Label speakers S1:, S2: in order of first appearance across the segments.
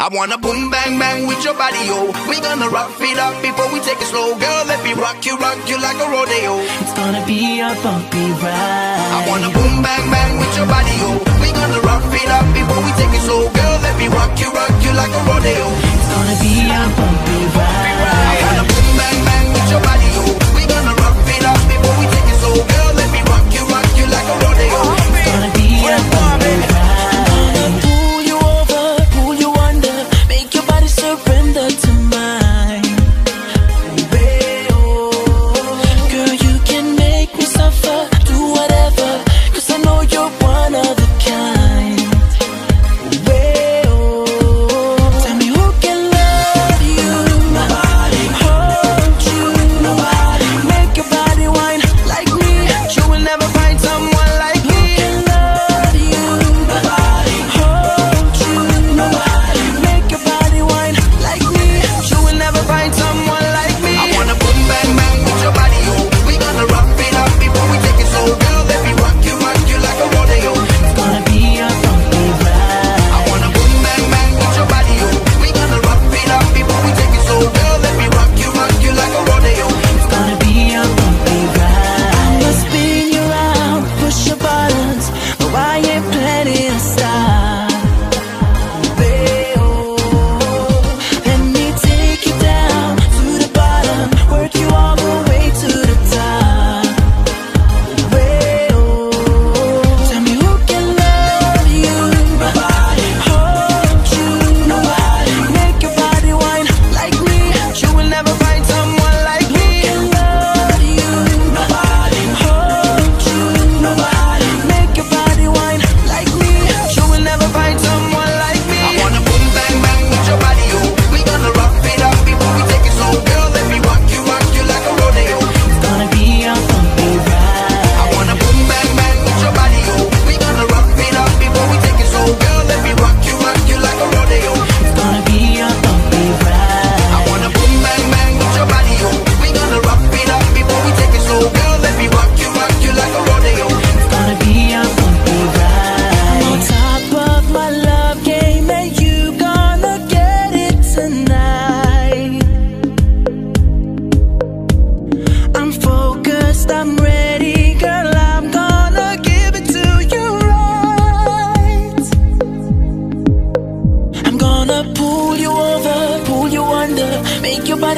S1: I wanna boom bang bang with your body, yo. We gonna rock it up before we take it slow, girl. Let me rock you, rock you like a rodeo.
S2: It's gonna be a bumpy ride.
S1: I wanna boom bang bang with your body, yo. We gonna rock it up.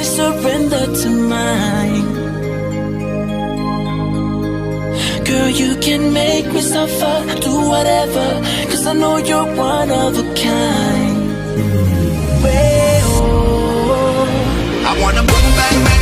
S2: fully surrender to mine. Girl, you can make me suffer, do whatever, cause I know you're one of a kind. Mm. Way, oh.
S1: I wanna.